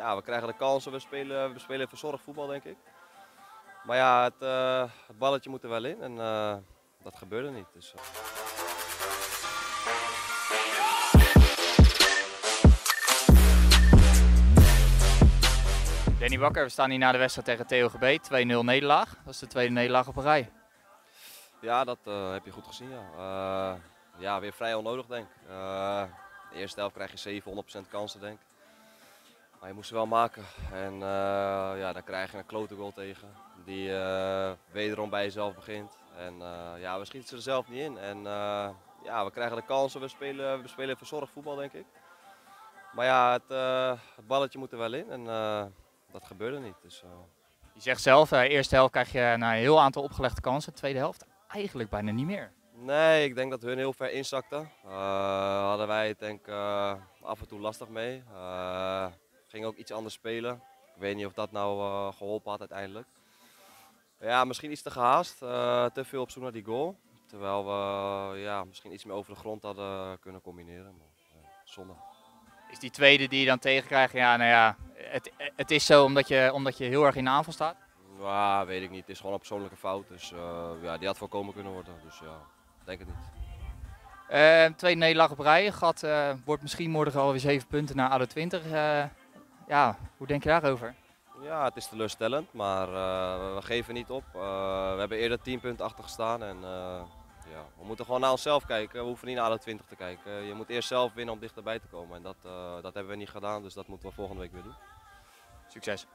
ja, we krijgen de kansen, we spelen, we spelen verzorgd voetbal denk ik. Maar ja, het, eh, het balletje moet er wel in en eh, dat gebeurde niet. Dus, eh. Danny Bakker, we staan hier na de wedstrijd tegen TOGB. 2-0 nederlaag. Dat is de tweede nederlaag op een rij. Ja, dat heb je goed gezien. Ja. Ja, weer vrij onnodig denk ik. De eerste helft krijg je 700% kansen denk ik. Maar je moest ze wel maken. En eh, ja, dan krijg je een klote goal tegen. Die eh, wederom bij jezelf begint. En eh, ja, we schieten ze er zelf niet in. En ja, we krijgen de kansen. We spelen, we spelen verzorgd voetbal denk ik. Maar ja, het, het balletje moet er wel in. En dat gebeurde niet. Dus, Je zegt zelf, eerste helft krijg je na een heel aantal opgelegde kansen. Tweede helft eigenlijk bijna niet meer. Nee, ik denk dat hun heel ver inzakten. Hadden wij het denk af en toe lastig mee. Ging ook iets anders spelen. Ik weet niet of dat nou uh, geholpen had uiteindelijk. Ja, misschien iets te gehaast. te veel op zoek naar die goal. Terwijl we ja, misschien iets meer over de grond hadden kunnen combineren. Maar, zonde. Is die tweede die je dan tegenkrijgt, ja, nou ja, het, het is zo omdat je, omdat je heel erg in de aanval staat? Ja, weet ik niet. Het is gewoon een persoonlijke fout. Dus ja, die had voorkomen kunnen worden. Dus ja, denk het niet. Uh, tweede nederlaag op rij. Gat uh, wordt misschien morgen alweer 7 punten naar ADO 20. Ja, hoe denk je daarover? Ja, het is teleurstellend, maar we geven niet op. we hebben eerder 10 punten achter gestaan en ja, we moeten gewoon naar onszelf kijken. We hoeven niet naar ADO 20 te kijken. Je moet eerst zelf winnen om dichterbij te komen en dat, dat hebben we niet gedaan, dus dat moeten we volgende week weer doen. Succes!